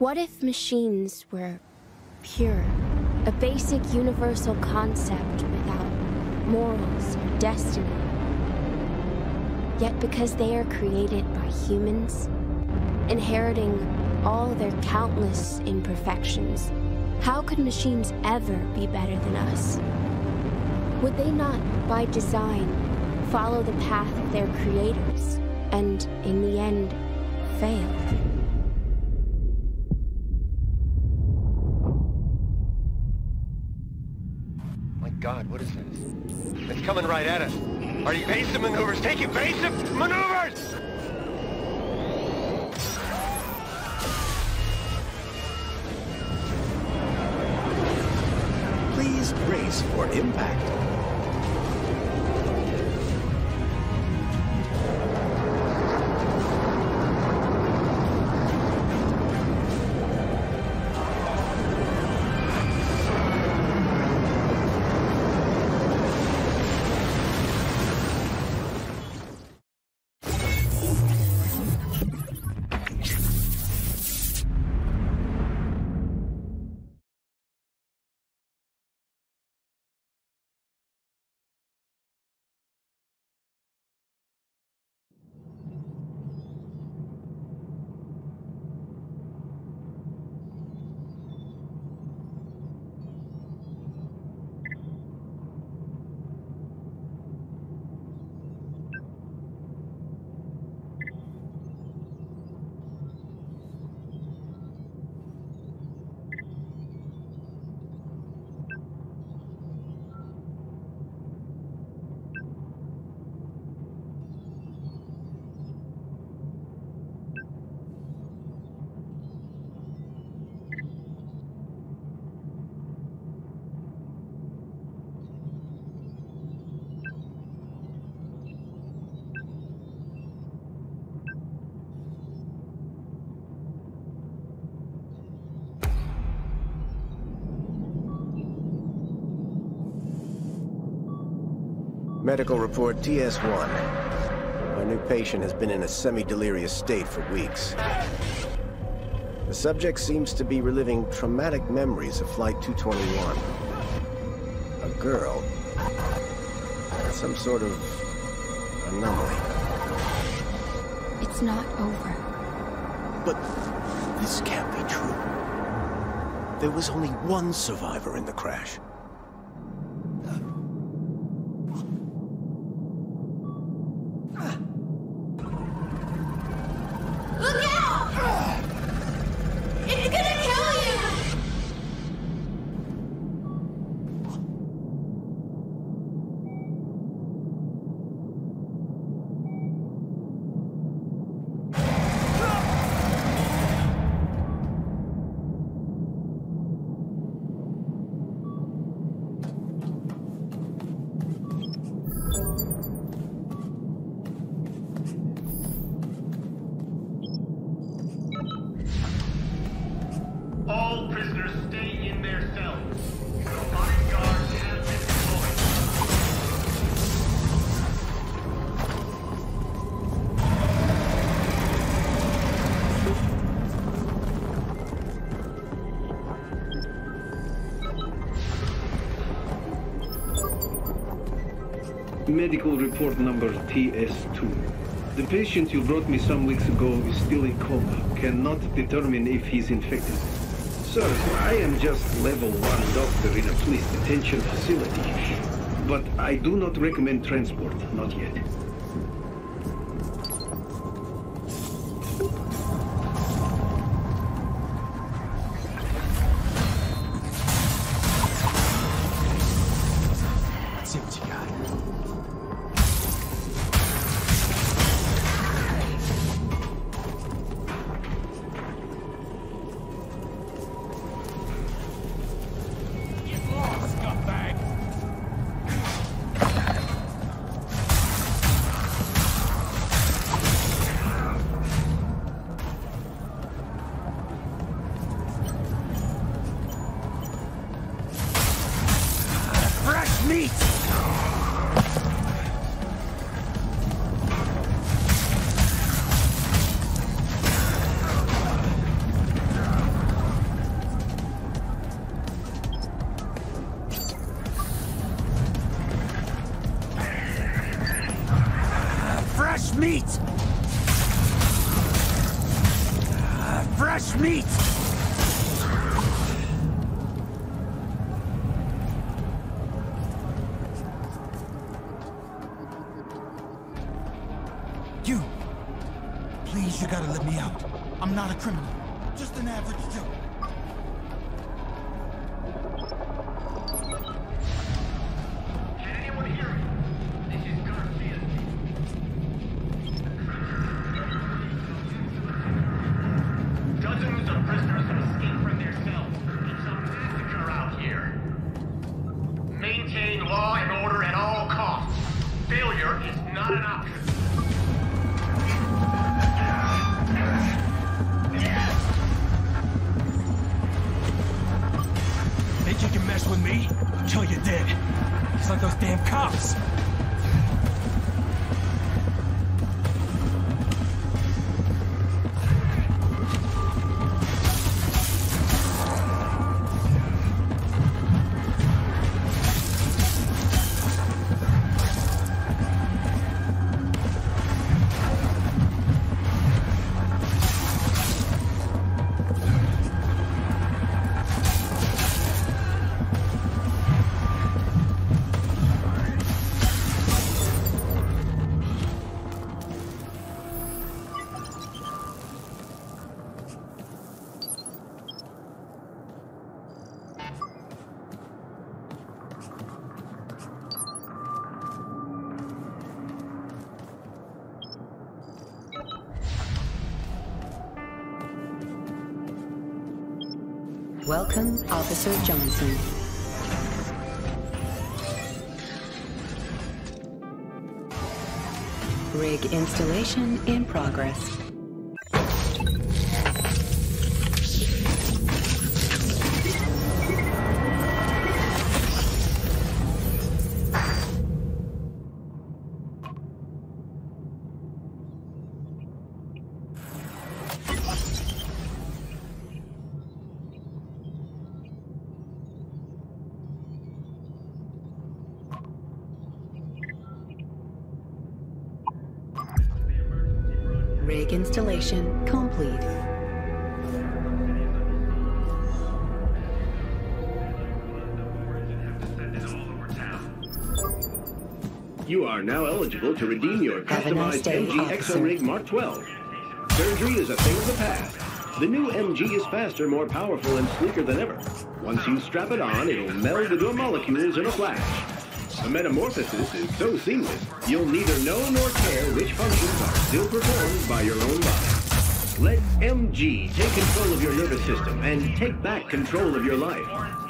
What if machines were pure? A basic universal concept without morals or destiny. Yet because they are created by humans, inheriting all their countless imperfections, how could machines ever be better than us? Would they not, by design, follow the path of their creators and, in the end, fail? My God, what is this? It's coming right at us. Are you evasive maneuvers? Take evasive maneuvers! Please brace for impact. Medical report TS-1. Our new patient has been in a semi-delirious state for weeks. The subject seems to be reliving traumatic memories of Flight 221. A girl. Some sort of anomaly. It's not over. But this can't be true. There was only one survivor in the crash. Medical report number TS2. The patient you brought me some weeks ago is still in coma. Cannot determine if he's infected. Sir, I am just level one doctor in a police detention facility. But I do not recommend transport, not yet. You! Please, you gotta let me out. I'm not a criminal. Just an average Joe. Welcome, Officer Johnson. Rig installation in progress. You are now eligible to redeem your a nice customized MG officer. Exo-Rig Mark 12. Surgery is a thing of the past. The new MG is faster, more powerful, and sleeker than ever. Once you strap it on, it'll meld into molecules in a flash. The metamorphosis is so seamless, you'll neither know nor care which functions are still performed by your own body. Let MG take control of your nervous system and take back control of your life.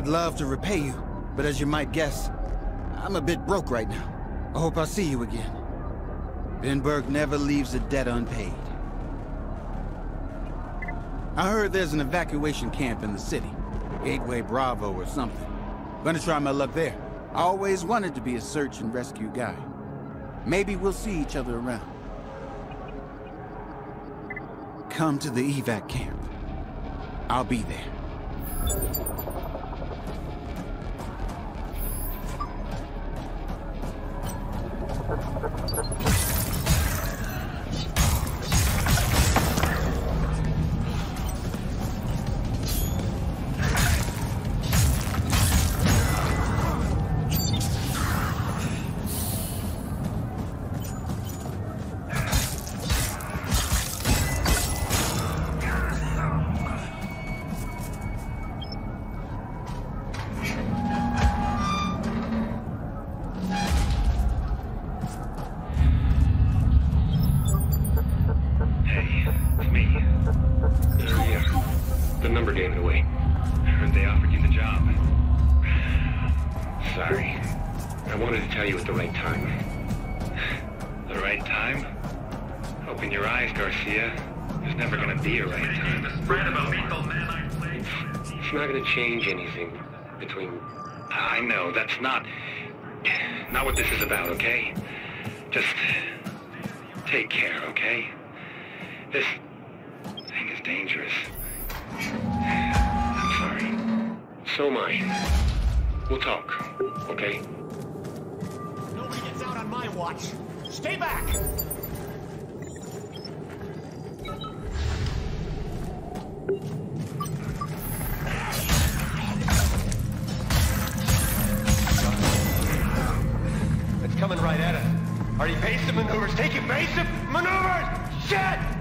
I'd love to repay you, but as you might guess, I'm a bit broke right now. I hope I'll see you again. Vinberg never leaves a debt unpaid. I heard there's an evacuation camp in the city. Gateway Bravo or something. Gonna try my luck there. I always wanted to be a search and rescue guy. Maybe we'll see each other around. Come to the evac camp. I'll be there. they offered you the job. Sorry. I wanted to tell you at the right time. The right time? Open your eyes, Garcia. There's never gonna be a right time. It's, it's not gonna change anything between... I know, that's not... Not what this is about, okay? Just... Take care, okay? This... thing is dangerous. I'm sorry. So am I. We'll talk, okay? Nobody gets out on my watch. Stay back! It's coming right at us. Are evasive maneuvers? Take evasive maneuvers! Shit!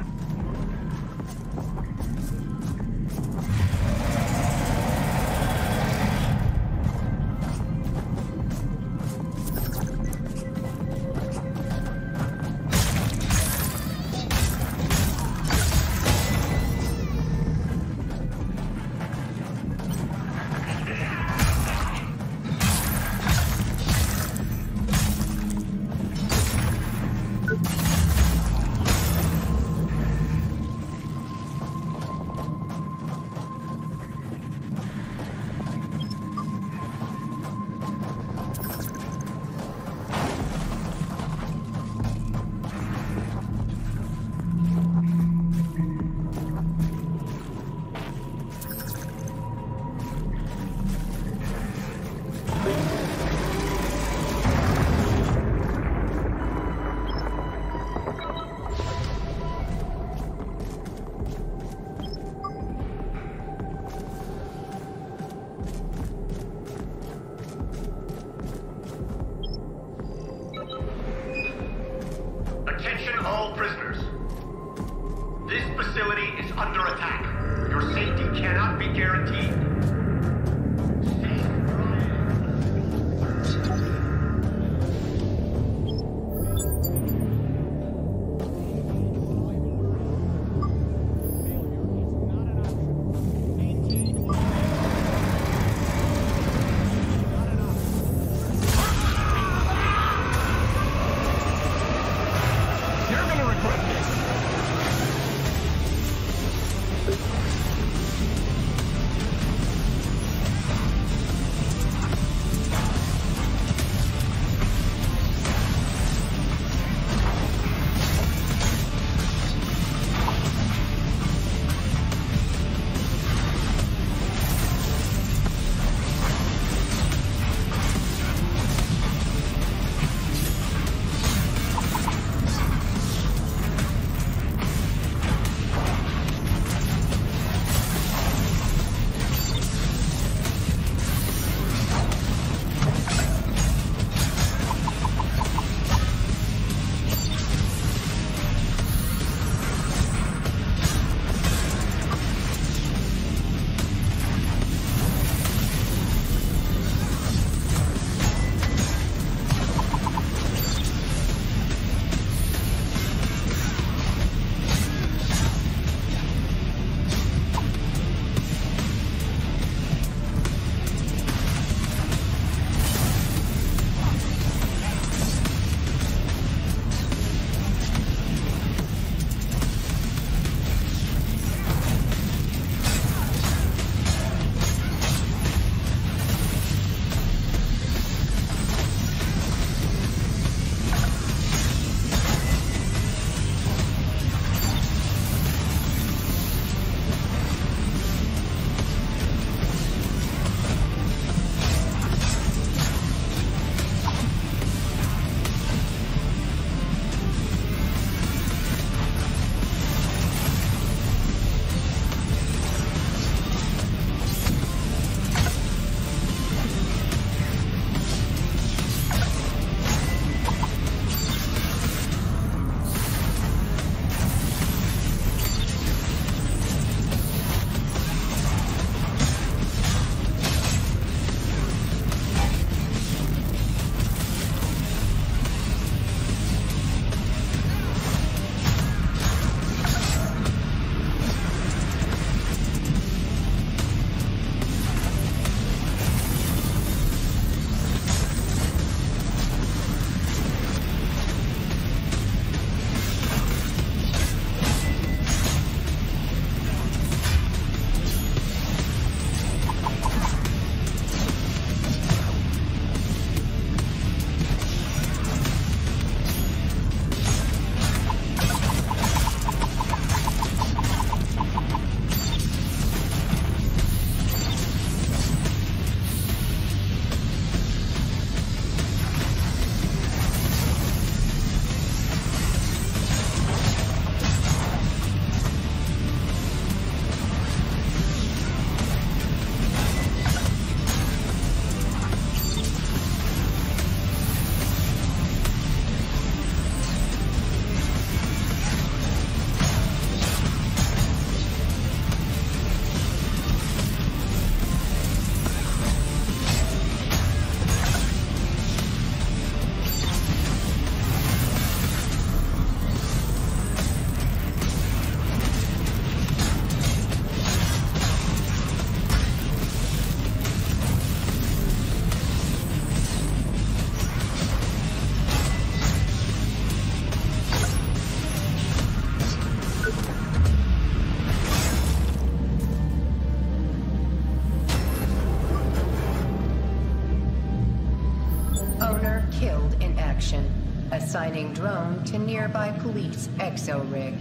Nearby police exo rig.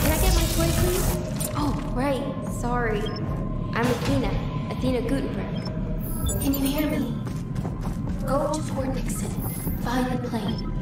Can I get my toy, please? Oh, right. Sorry. I'm Athena. Athena Gutenberg. Can you hear me? Go to Port Nixon. Find the plane.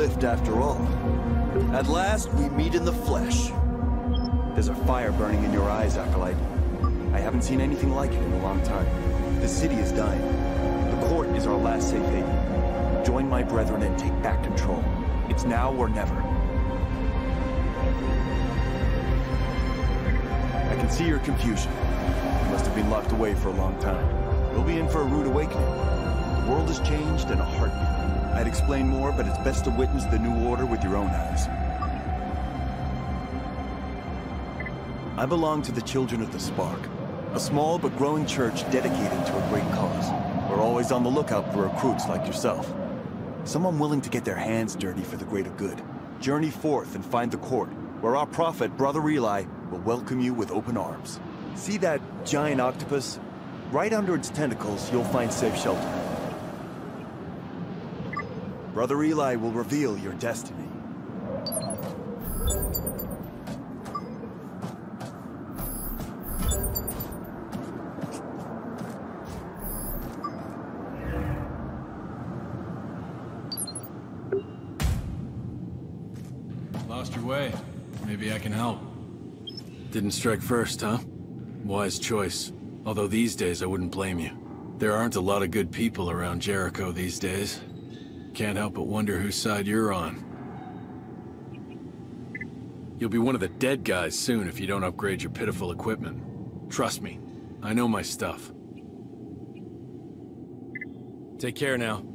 Lift after all. At last, we meet in the flesh. There's a fire burning in your eyes, Acolyte. I haven't seen anything like it in a long time. The city is dying. The court is our last safe haven. Join my brethren and take back control. It's now or never. I can see your confusion. You must have been locked away for a long time. You'll be in for a rude awakening. The world has changed in a heartbeat. I'd explain more, but it's best to witness the new order with your own eyes. I belong to the Children of the Spark, a small but growing church dedicated to a great cause. We're always on the lookout for recruits like yourself. Someone willing to get their hands dirty for the greater good. Journey forth and find the court, where our prophet, Brother Eli, will welcome you with open arms. See that giant octopus? Right under its tentacles, you'll find safe shelter. Brother Eli will reveal your destiny. Lost your way. Maybe I can help. Didn't strike first, huh? Wise choice. Although these days I wouldn't blame you. There aren't a lot of good people around Jericho these days. Can't help but wonder whose side you're on. You'll be one of the dead guys soon if you don't upgrade your pitiful equipment. Trust me, I know my stuff. Take care now.